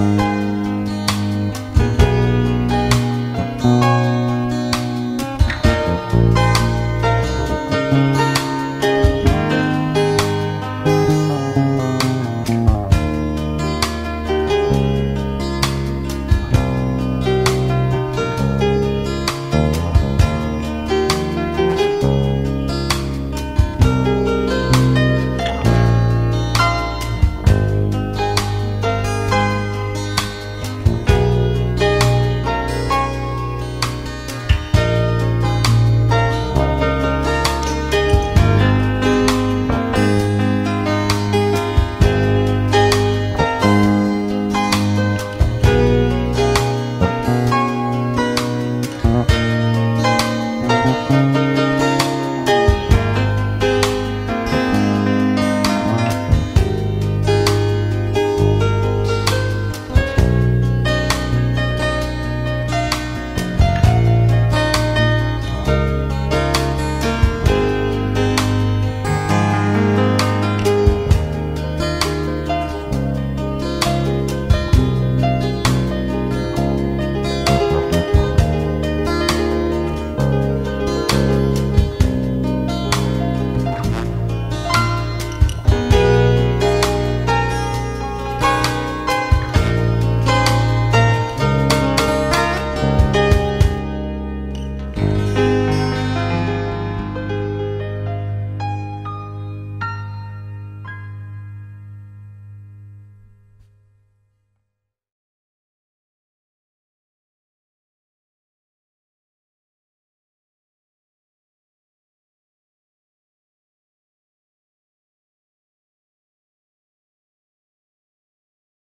Música